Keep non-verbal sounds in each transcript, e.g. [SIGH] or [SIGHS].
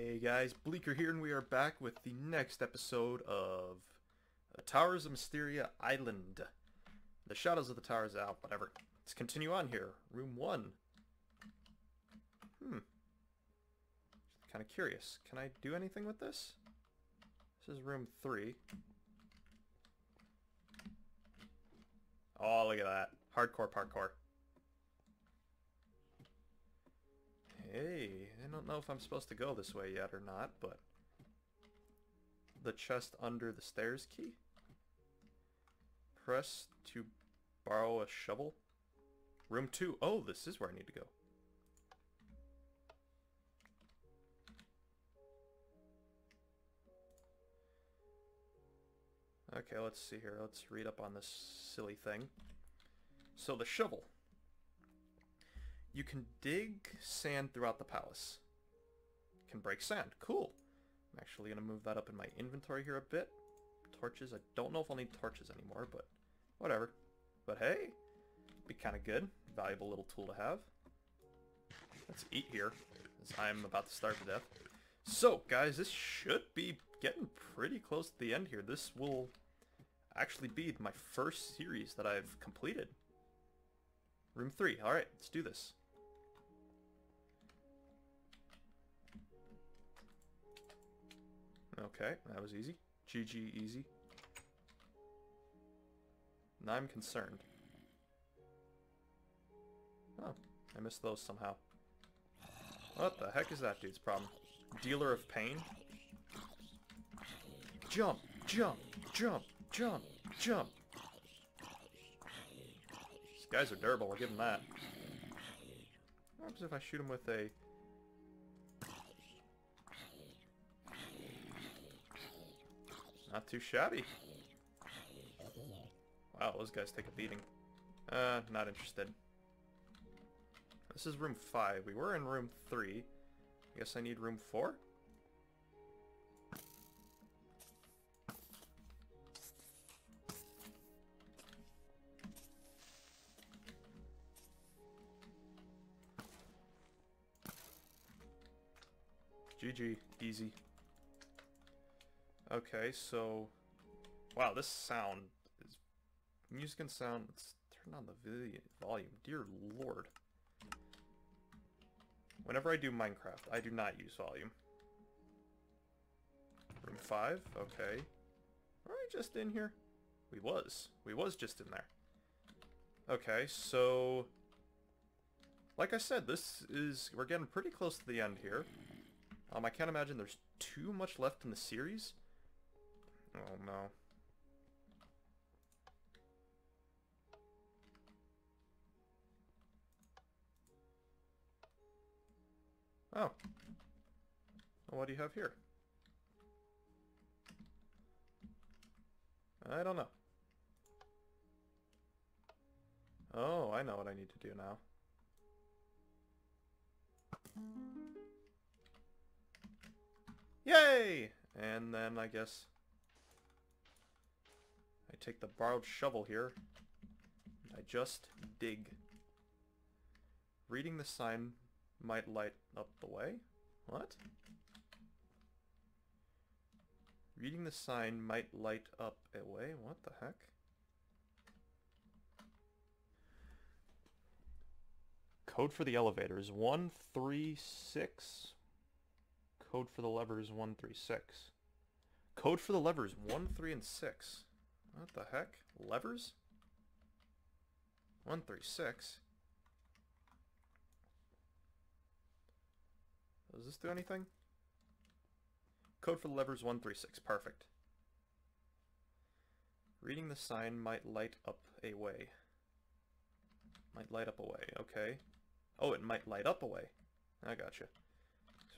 Hey guys, Bleaker here, and we are back with the next episode of uh, Towers of Mysteria Island. The Shadows of the Towers out, whatever. Let's continue on here. Room 1. Hmm. Kind of curious. Can I do anything with this? This is room 3. Oh, look at that. Hardcore parkour. Hey, I don't know if I'm supposed to go this way yet or not, but... The chest under the stairs key? Press to borrow a shovel? Room 2. Oh, this is where I need to go. Okay, let's see here. Let's read up on this silly thing. So the shovel. You can dig sand throughout the palace. Can break sand. Cool. I'm actually going to move that up in my inventory here a bit. Torches. I don't know if I'll need torches anymore, but whatever. But hey, be kind of good. Valuable little tool to have. Let's eat here, as I'm about to starve to death. So, guys, this should be getting pretty close to the end here. This will actually be my first series that I've completed. Room 3. Alright, let's do this. Okay, that was easy. GG easy. Now I'm concerned. Oh, I missed those somehow. What the heck is that dude's problem? Dealer of pain? Jump, jump, jump, jump, jump. Guys are durable, I'll give them that. What happens if I shoot him with a... Not too shabby. Wow, those guys take a beating. Uh, not interested. This is room 5. We were in room 3. I guess I need room 4? GG. Easy. Okay, so... Wow, this sound is... Music and sound... Let's turn on the volume. Dear lord. Whenever I do Minecraft, I do not use volume. Room 5? Okay. Are I just in here? We was. We was just in there. Okay, so... Like I said, this is... We're getting pretty close to the end here. Um, I can't imagine there's too much left in the series. Oh no. Oh. Well, what do you have here? I don't know. Oh, I know what I need to do now. Yay! And then I guess I take the borrowed shovel here. I just dig. Reading the sign might light up the way? What? Reading the sign might light up a way? What the heck? Code for the elevators 136 Code for the levers 1, 3, 6. Code for the levers 1, 3, and 6. What the heck? Levers? 1, 3, 6. Does this do anything? Code for the levers 136. Perfect. Reading the sign might light up a way. Might light up a way, okay. Oh, it might light up a way. I gotcha.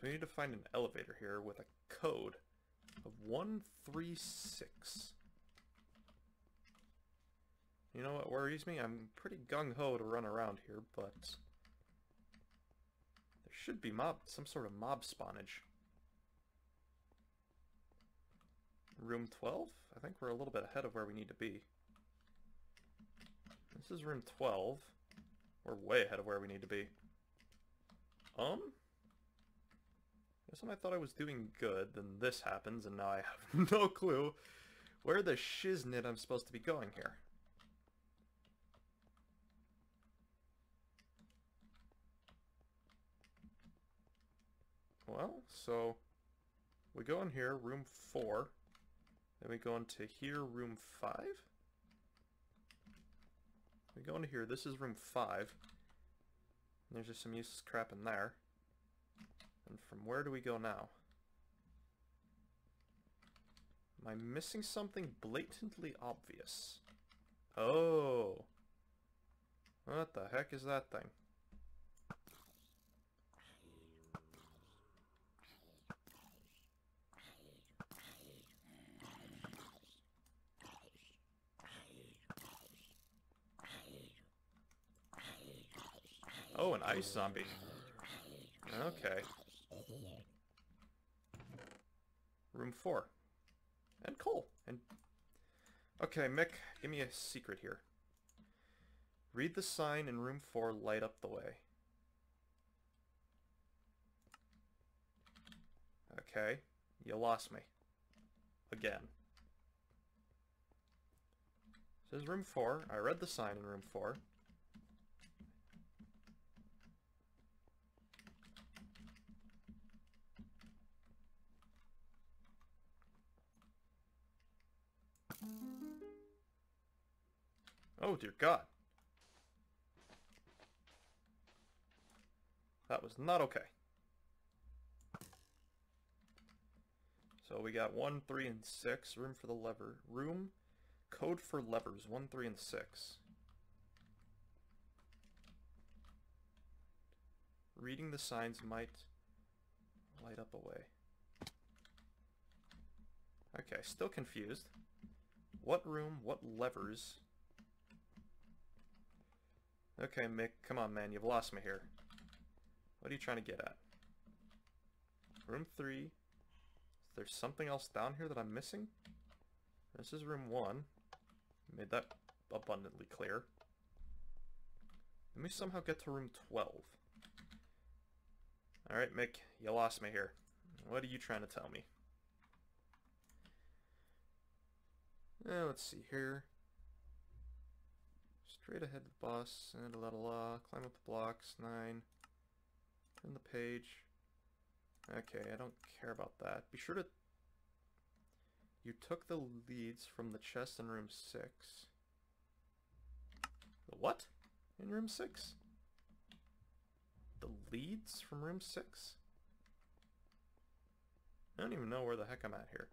So we need to find an elevator here with a code of 136. You know what worries me? I'm pretty gung-ho to run around here, but there should be mob, some sort of mob spawnage. Room 12? I think we're a little bit ahead of where we need to be. This is room 12. We're way ahead of where we need to be. Um? Guess when I thought I was doing good, then this happens, and now I have [LAUGHS] no clue where the shiznit I'm supposed to be going here. Well, so we go in here, room 4. Then we go into here, room 5. We go into here, this is room 5. There's just some useless crap in there. And from where do we go now? Am I missing something blatantly obvious? Oh. What the heck is that thing? Oh, an ice zombie. Okay. Room 4. And coal. And Okay, Mick, give me a secret here. Read the sign in room 4, light up the way. Okay, you lost me. Again. This is room 4. I read the sign in room 4. Oh dear god. That was not okay. So we got 1, 3, and 6. Room for the lever. Room. Code for levers. 1, 3, and 6. Reading the signs might light up a way. Okay, still confused. What room? What levers? Okay, Mick, come on, man. You've lost me here. What are you trying to get at? Room 3. Is there something else down here that I'm missing? This is room 1. Made that abundantly clear. Let me somehow get to room 12. Alright, Mick, you lost me here. What are you trying to tell me? Eh, let's see here. Straight ahead the boss, and la la. Climb up the blocks, 9. Turn the page. Okay, I don't care about that. Be sure to... You took the leads from the chest in room 6. The what? In room 6? The leads from room 6? I don't even know where the heck I'm at here.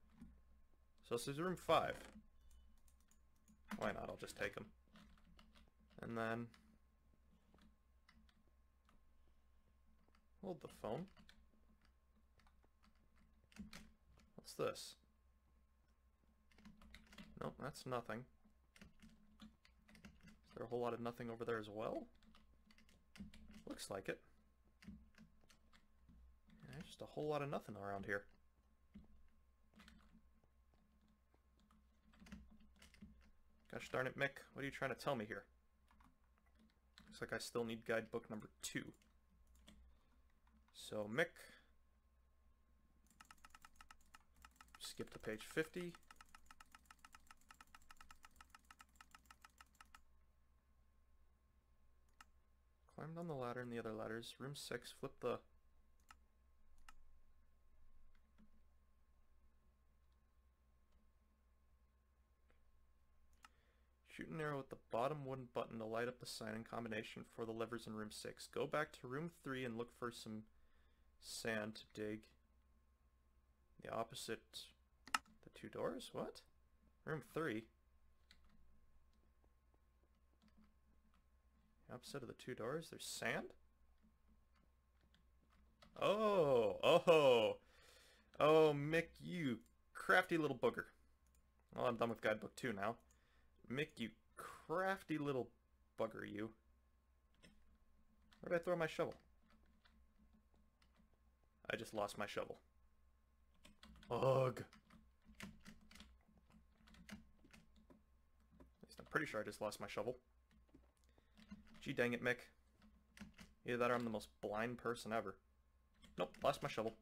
So this is room 5. Why not? I'll just take them. And then... Hold the phone. What's this? Nope, that's nothing. Is there a whole lot of nothing over there as well? Looks like it. Yeah, just a whole lot of nothing around here. Gosh darn it, Mick. What are you trying to tell me here? Looks like I still need guidebook number two. So, Mick. Skip to page 50. Climb down the ladder and the other ladders. Room 6, flip the Shoot an arrow at the bottom wooden button to light up the sign and combination for the levers in room 6. Go back to room 3 and look for some sand to dig. The opposite... The two doors? What? Room 3? The opposite of the two doors? There's sand? Oh! Oh! Oh, Mick, you crafty little booger. Well, I'm done with guidebook 2 now. Mick, you crafty little bugger, you. Where did I throw my shovel? I just lost my shovel. Ugh. At least I'm pretty sure I just lost my shovel. Gee dang it, Mick. Either that or I'm the most blind person ever. Nope, lost my shovel.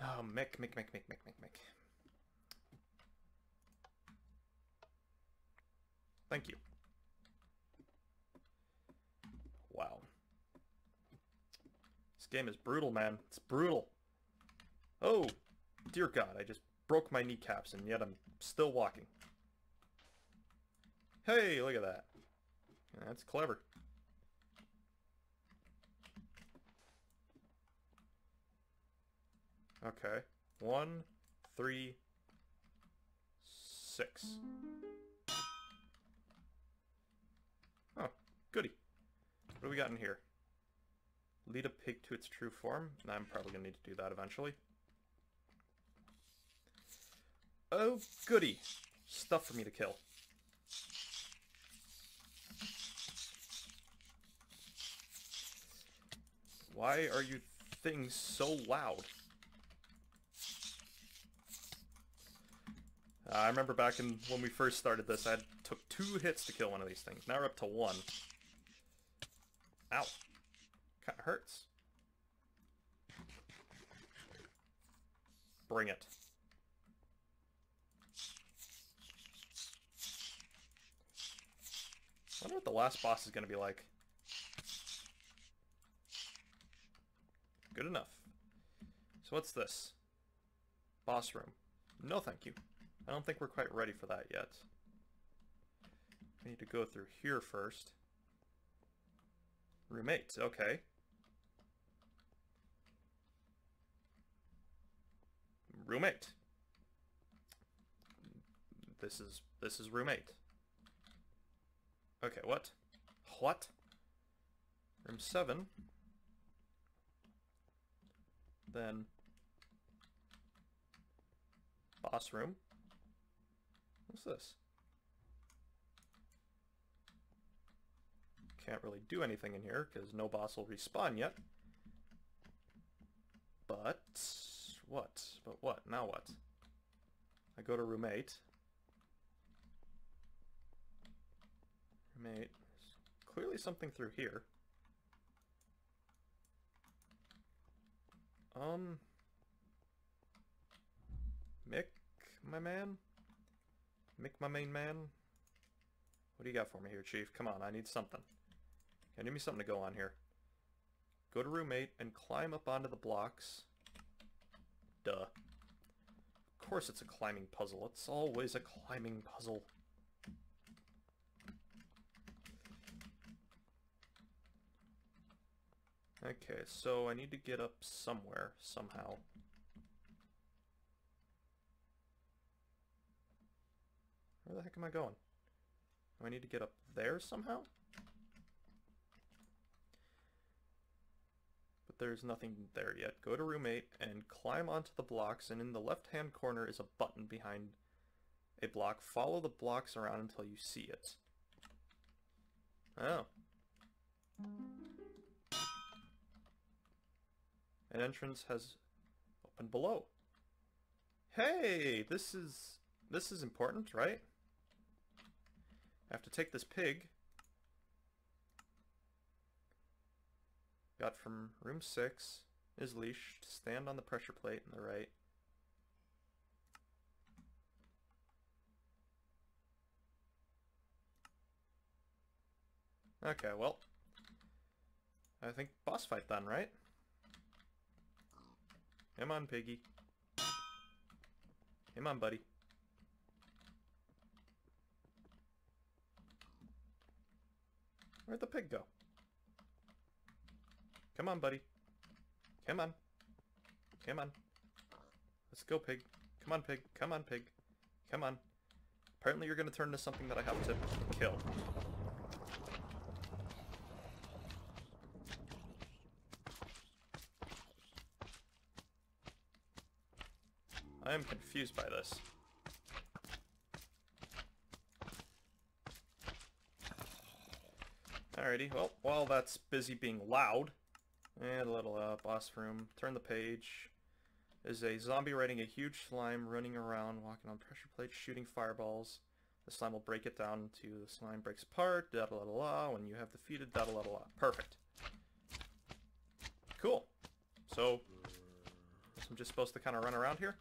Oh, Mick, Mick, Mick, Mick, Mick, Mick, Mick. Thank you. Wow. This game is brutal, man. It's brutal. Oh, dear God, I just broke my kneecaps and yet I'm still walking. Hey, look at that. That's clever. Okay. One, three, six. Oh, goody. What do we got in here? Lead a pig to its true form. I'm probably going to need to do that eventually. Oh, goody. Stuff for me to kill. Why are you things so loud? Uh, I remember back in when we first started this, I took two hits to kill one of these things. Now we're up to one. Ow. Kinda hurts. Bring it. I wonder what the last boss is going to be like. Good enough. So what's this? Boss room. No thank you. I don't think we're quite ready for that yet. We need to go through here first. Roommate, okay. Roommate. This is this is roommate. Okay, what? What? Room 7. Then boss room. What's this? Can't really do anything in here because no boss will respawn yet. But what? But what? Now what? I go to room roommate. Roommate. There's clearly something through here. Um. Mick, my man? Mick, my main man? What do you got for me here, Chief? Come on, I need something. Yeah, give me something to go on here. Go to roommate and climb up onto the blocks. Duh. Of course it's a climbing puzzle. It's always a climbing puzzle. Okay, so I need to get up somewhere, somehow. Where the heck am I going? Do I need to get up there somehow? There's nothing there yet. Go to roommate and climb onto the blocks and in the left hand corner is a button behind a block. Follow the blocks around until you see it. Oh. An entrance has opened below. Hey, this is this is important, right? I have to take this pig. Got from room 6 is leashed. To stand on the pressure plate on the right. Okay, well. I think boss fight then, right? Come on, piggy. Come on, buddy. Where'd the pig go? Come on, buddy. Come on. Come on. Let's go, pig. Come on, pig. Come on, pig. Come on. Apparently you're going to turn into something that I have to kill. I am confused by this. Alrighty, well, while that's busy being loud, and a little uh, boss room, turn the page, is a zombie riding a huge slime, running around, walking on pressure plates, shooting fireballs. The slime will break it down to the slime breaks apart, da da da da, when you have defeated da da da da. Perfect. Cool. So, I'm just supposed to kind of run around here?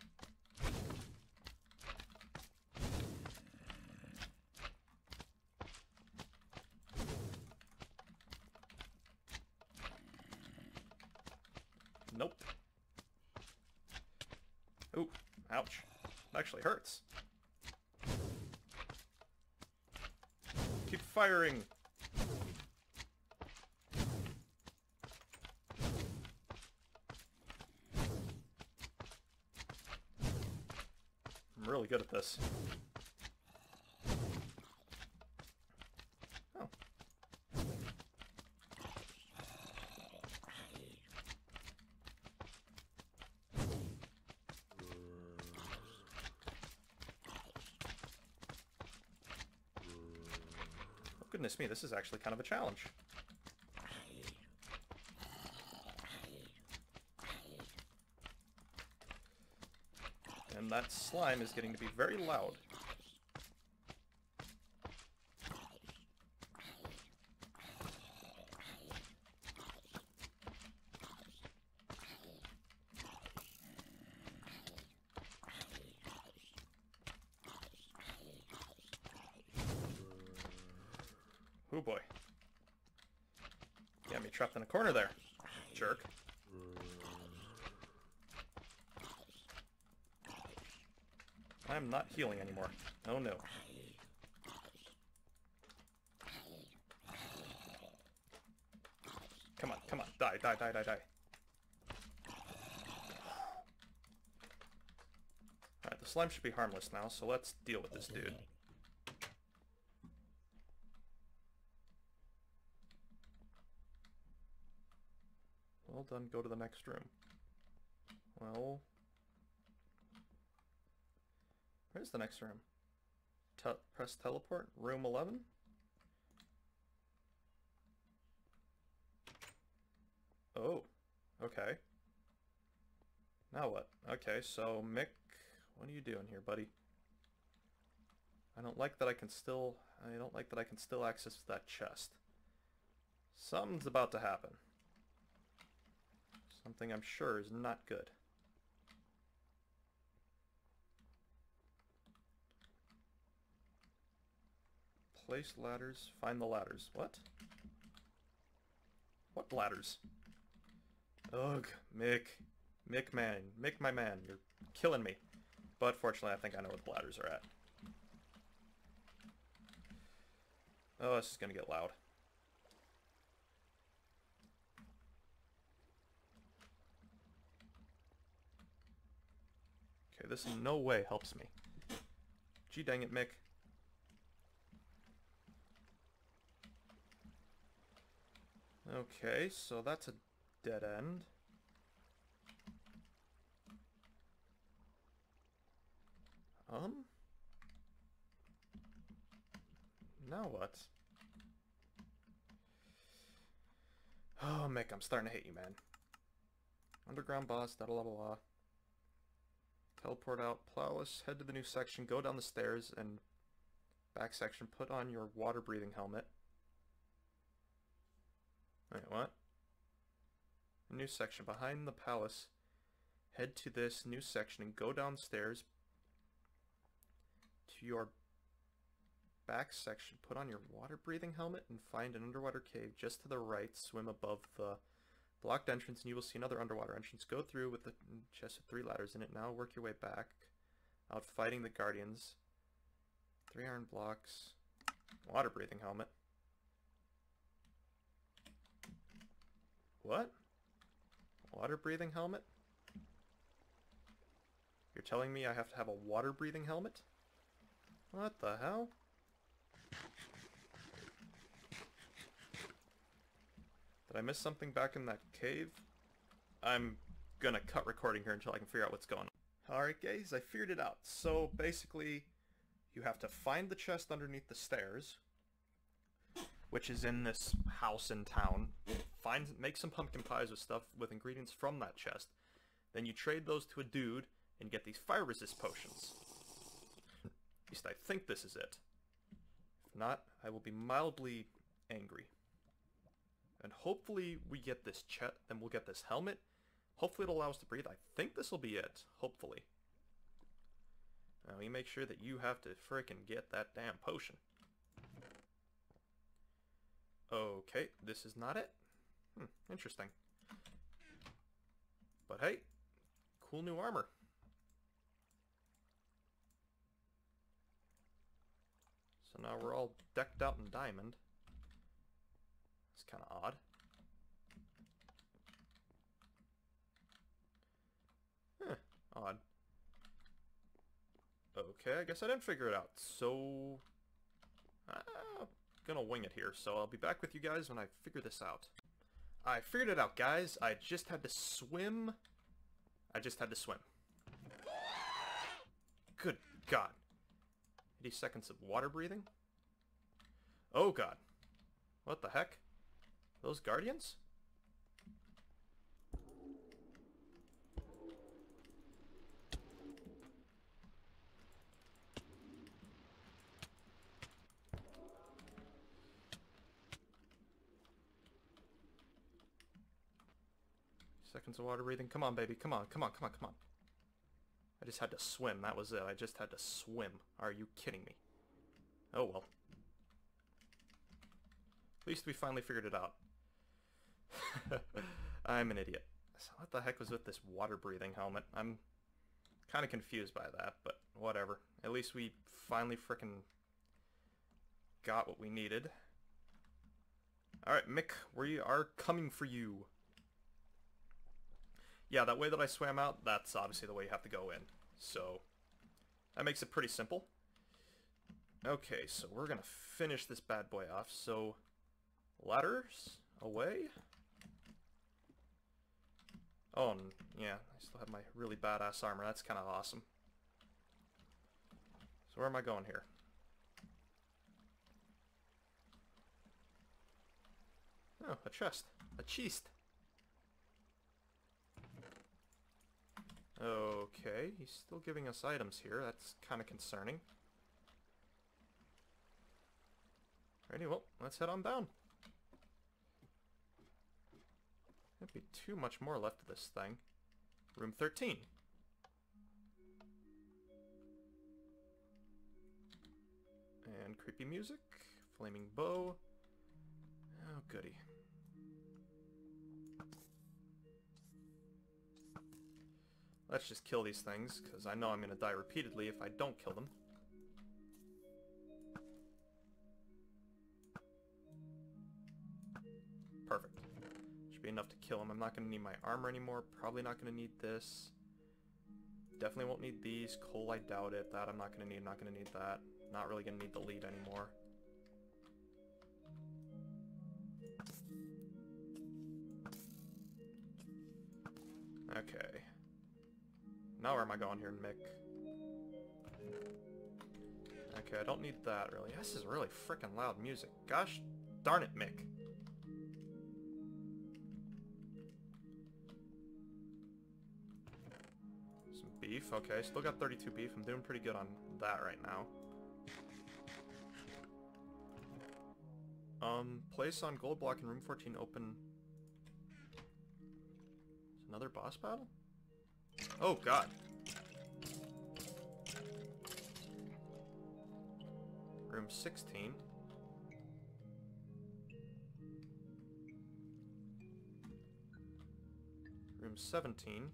It hurts. Keep firing! I'm really good at this. Oh. Oh, goodness me, this is actually kind of a challenge. And that slime is getting to be very loud. Oh boy. Got me trapped in a corner there. Jerk. I'm not healing anymore. Oh no. Come on, come on. Die, die, die, die, die. Alright, the slime should be harmless now, so let's deal with this dude. Well done, go to the next room. Well... Where's the next room? Te press teleport? Room 11? Oh, okay. Now what? Okay, so Mick, what are you doing here, buddy? I don't like that I can still... I don't like that I can still access that chest. Something's about to happen. Something I'm sure is not good. Place ladders. Find the ladders. What? What ladders? Ugh, Mick. Mick man. Mick my man. You're killing me. But fortunately, I think I know where the ladders are at. Oh, this is gonna get loud. Okay, this in no way helps me. Gee dang it, Mick. Okay, so that's a dead end. Um? Now what? Oh, Mick, I'm starting to hate you, man. Underground boss, da blah blah blah. Teleport out, Plowless, head to the new section, go down the stairs, and back section, put on your water-breathing helmet. Wait, what? A new section, behind the palace. Head to this new section and go downstairs to your back section. Put on your water-breathing helmet and find an underwater cave just to the right. Swim above the blocked entrance and you will see another underwater entrance. Go through with the chest with three ladders in it. Now work your way back out fighting the guardians. Three iron blocks. Water-breathing helmet. What? Water-breathing helmet? You're telling me I have to have a water-breathing helmet? What the hell? Did I miss something back in that cave? I'm gonna cut recording here until I can figure out what's going on. Alright guys, I figured it out. So basically, you have to find the chest underneath the stairs, which is in this house in town. Find, make some pumpkin pies with stuff with ingredients from that chest. Then you trade those to a dude and get these fire resist potions. At least I think this is it. If not, I will be mildly angry. And hopefully we get this chest, then we'll get this helmet. Hopefully it'll allow us to breathe. I think this will be it. Hopefully. Now you make sure that you have to frickin' get that damn potion. Okay, this is not it. Hmm, interesting. But hey, cool new armor. So now we're all decked out in diamond. It's kind of odd. Odd. Okay, I guess I didn't figure it out. So, I'm gonna wing it here. So I'll be back with you guys when I figure this out. I figured it out, guys. I just had to swim. I just had to swim. Good God. 80 seconds of water breathing? Oh God. What the heck? Those guardians? Seconds of water breathing. Come on, baby. Come on, come on, come on, come on. I just had to swim. That was it. I just had to swim. Are you kidding me? Oh well. At least we finally figured it out. [LAUGHS] I'm an idiot. So what the heck was with this water breathing helmet? I'm kind of confused by that, but whatever. At least we finally frickin' got what we needed. Alright, Mick, we are coming for you. Yeah, that way that I swam out, that's obviously the way you have to go in. So, that makes it pretty simple. Okay, so we're gonna finish this bad boy off. So, ladders away. Oh, yeah, I still have my really badass armor. That's kind of awesome. So where am I going here? Oh, a chest. A chest. Okay, he's still giving us items here. That's kind of concerning. Alrighty, well, let's head on down. Can't be too much more left of this thing. Room 13. And creepy music. Flaming bow. Oh, goody. Let's just kill these things, because I know I'm going to die repeatedly if I don't kill them. Perfect. Should be enough to kill him. I'm not going to need my armor anymore. Probably not going to need this. Definitely won't need these. Coal, I doubt it. That I'm not going to need. Not going to need that. Not really going to need the lead anymore. I going here, Mick? Okay, I don't need that, really. This is really freaking loud music. Gosh darn it, Mick. Some beef. Okay, still got 32 beef. I'm doing pretty good on that right now. Um, place on gold block in room 14 open... Another boss battle? Oh, God. Room 16. Room 17.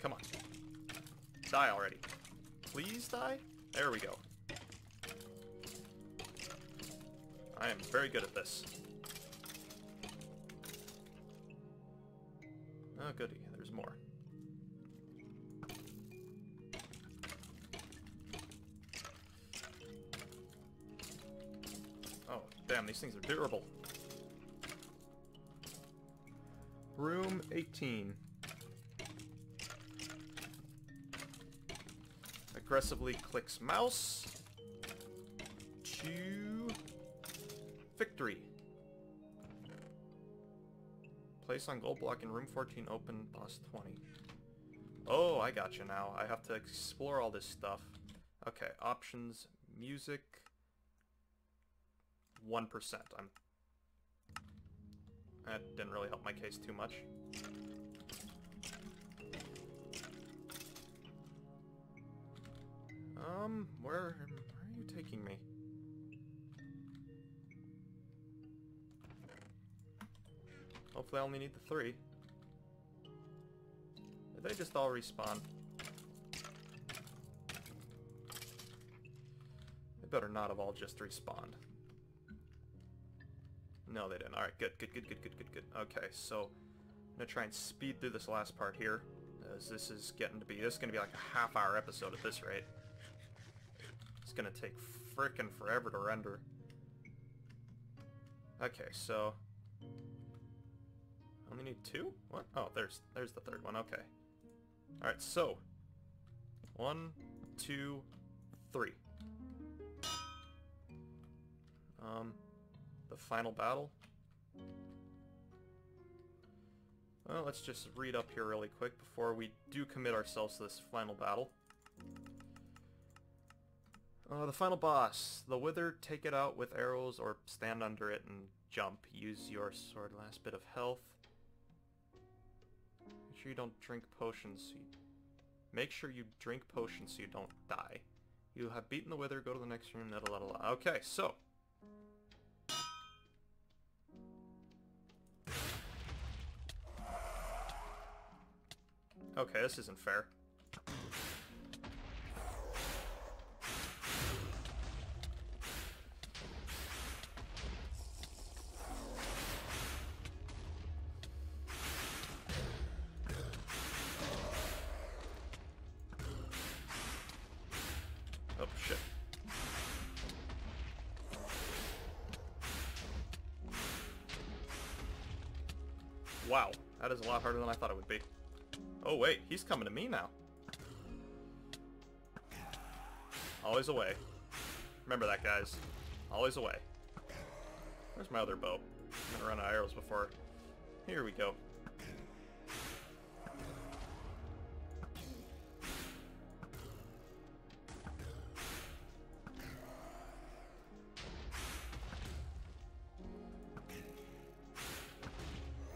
Come on. Die already. Please die? There we go. I am very good at this. Oh, goody. There's more. Oh, damn, these things are durable. Room 18. Aggressively clicks mouse. Victory. Place on gold block in room 14 open boss 20. Oh, I got you now. I have to explore all this stuff. Okay, options, music, 1%. I'm... That didn't really help my case too much. Um, where, where are you taking me? Hopefully I only need the three. Did they just all respawn? They better not have all just respawned. No, they didn't. Alright, good, good, good, good, good, good, good. Okay, so I'm gonna try and speed through this last part here, as this is getting to be, this is gonna be like a half hour episode at this rate. It's gonna take frickin' forever to render. Okay, so... Only need two? What? Oh, there's there's the third one, okay. Alright, so... One, two, three. Um, the final battle. Well, let's just read up here really quick before we do commit ourselves to this final battle. Uh, the final boss. The Wither, take it out with arrows or stand under it and jump. Use your sword. Last bit of health. Sure you don't drink potions. So you... Make sure you drink potions so you don't die. You have beaten the Wither. Go to the next room. Da, da, da. Okay, so Okay, this isn't fair. Than I thought it would be. Oh wait, he's coming to me now. Always away. Remember that, guys. Always away. Where's my other bow? I'm gonna run out of arrows before... Here we go.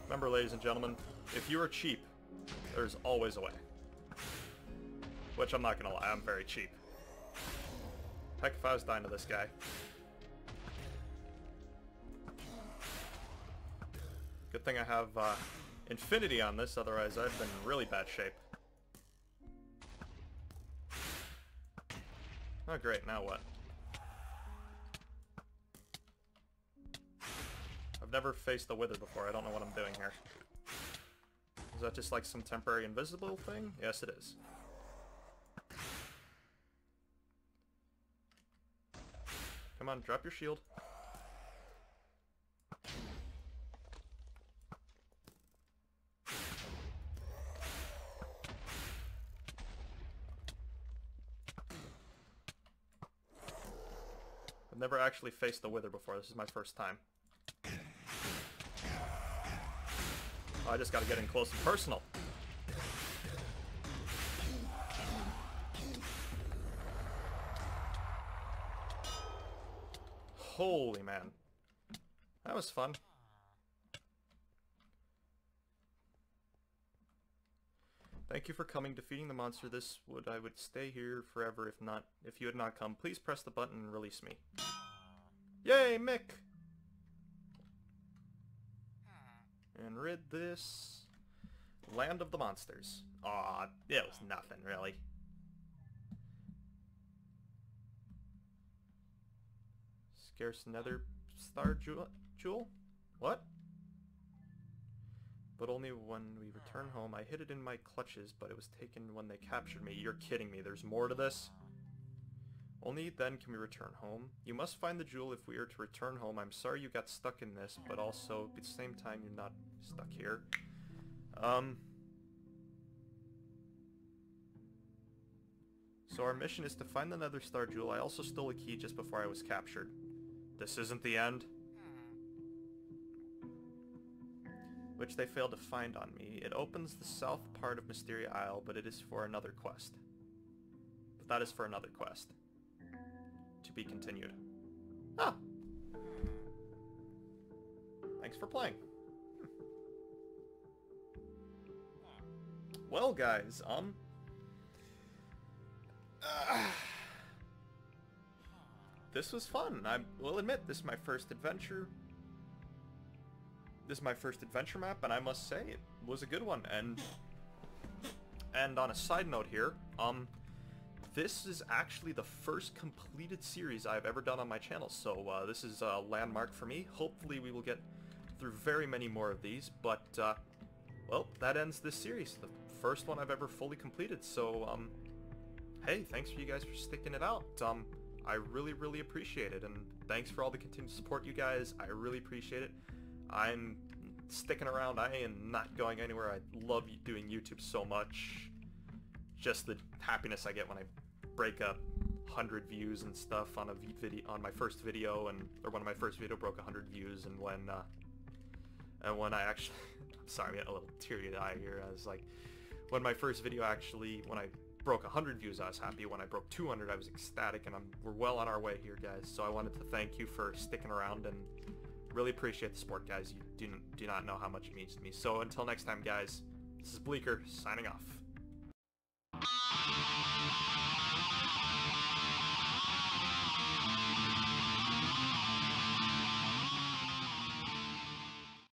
Remember, ladies and gentlemen, if you are cheap, there's always a way. Which I'm not gonna lie, I'm very cheap. Heck if I was dying to this guy. Good thing I have uh, Infinity on this, otherwise I'd been in really bad shape. Oh great, now what? I've never faced the Wither before, I don't know what I'm doing here. Is that just like some temporary invisible thing? Yes, it is. Come on, drop your shield. I've never actually faced the Wither before, this is my first time. Oh, I just gotta get in close and personal. Holy man. That was fun. Thank you for coming, defeating the monster. This would I would stay here forever if not if you had not come. Please press the button and release me. Yay, Mick! And rid this land of the monsters. Aw, it was nothing really. Scarce nether star jewel? Jewel? What? But only when we return home. I hid it in my clutches, but it was taken when they captured me. You're kidding me. There's more to this? Only then can we return home. You must find the jewel if we are to return home. I'm sorry you got stuck in this, but also at the same time you're not stuck here. Um... So our mission is to find the Nether Star Jewel. I also stole a key just before I was captured. This isn't the end. Which they failed to find on me. It opens the south part of Mysteria Isle, but it is for another quest. But that is for another quest. To be continued. Ah! Thanks for playing. Well, guys, um... [SIGHS] this was fun. I will admit, this is my first adventure. This is my first adventure map, and I must say, it was a good one. And and on a side note here, um, this is actually the first completed series I've ever done on my channel, so uh, this is a landmark for me. Hopefully we will get through very many more of these, but, uh, well, that ends this series. The first one I've ever fully completed, so, um, hey, thanks for you guys for sticking it out. Um, I really, really appreciate it, and thanks for all the continued support, you guys. I really appreciate it. I'm sticking around. I am not going anywhere. I love doing YouTube so much. Just the happiness I get when I break up 100 views and stuff on a video on my first video and or when my first video broke 100 views and when uh, and when I actually [LAUGHS] I'm sorry I got a little teary eye here I was like when my first video actually when I broke 100 views I was happy when I broke 200 I was ecstatic and I'm we're well on our way here guys so I wanted to thank you for sticking around and Really appreciate the support, guys. You do, do not know how much it means to me. So until next time, guys, this is Bleaker, signing off.